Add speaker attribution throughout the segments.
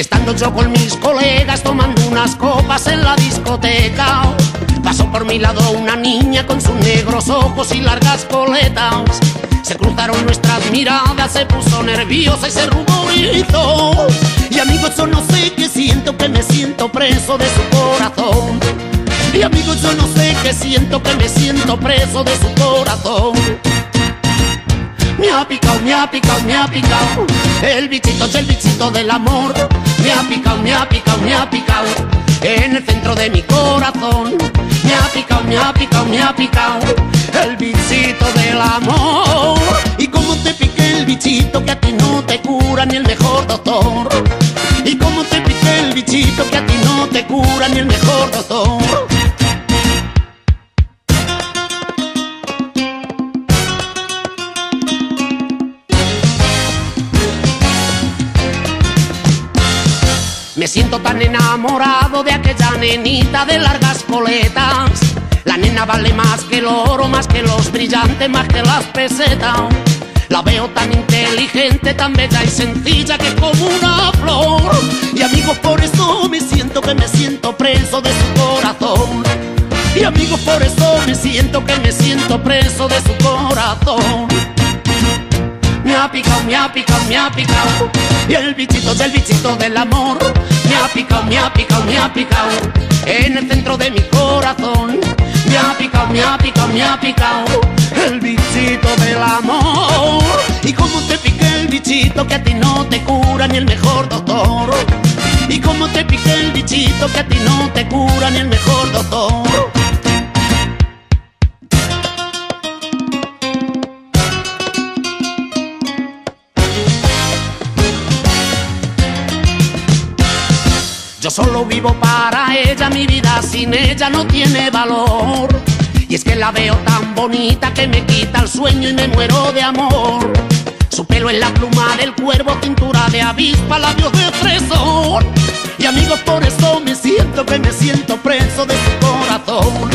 Speaker 1: Estando yo con mis colegas tomando unas copas en la discoteca, pasó por mi lado una niña con sus negros ojos y largas coletas. Se cruzaron nuestras miradas, se puso nerviosa y se ruborizó. Y amigos, yo no sé qué siento, que me siento preso de su corazón. Y amigos, yo no sé qué siento, que me siento preso de su corazón. Me ha picado, me ha picado, me ha picado El bichito es el bichito del amor. Me ha picado, me ha picado, me ha picado En el centro de mi corazón. Me ha picado, me ha picado, me ha picado El bichito del amor. Y como te pique el bichito que a ti no te cura ni el mejor doctor. Y como te pique el bichito que a ti no te cura ni el mejor doctor Me siento tan enamorado de aquella nenita de largas coletas. La nena vale más que el oro, más que los brillantes, más que las pesetas. La veo tan inteligente, tan bella y sencilla que como una flor. Y amigos, por eso me siento que me siento preso de su corazón. Y amigos, por eso me siento que me siento preso de su corazón. Me ha picado, me ha picado, me ha picado. Y el bichito del bichito del amor. Me ha picado, me ha picado, me ha picado. En el centro de mi corazón. Me ha picado, me ha picado, me ha picado. El bichito del amor. Y como te pique el bichito que a ti no te cura ni el mejor doctor. Y como te pique el bichito que a ti no te cura ni el mejor doctor. Yo solo vivo para ella, mi vida sin ella no tiene valor. Y es que la veo tan bonita que me quita el sueño y me muero de amor. Su pelo es la pluma del cuervo, cintura de avispa, labios de fresón. Y amigos, por eso me siento que me siento preso de su corazón.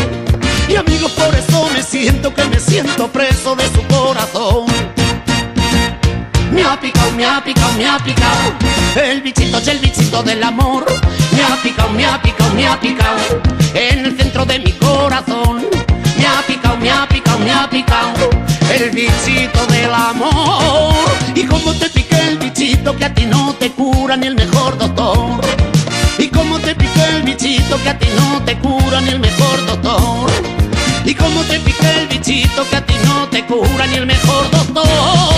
Speaker 1: Y amigos, por eso me siento que me siento preso me ha picado, me ha picado El bichito es el bichito del amor. Me ha picado, me ha picado, me ha picado En el centro de mi corazón. Me ha picado, me ha picado, me ha picado El bichito del amor. Y como te pique el bichito que a ti no te cura ni el mejor doctor. Y como te pique el bichito que a ti no te cura ni el mejor doctor. Y como te pique el bichito que a ti no te cura ni el mejor doctor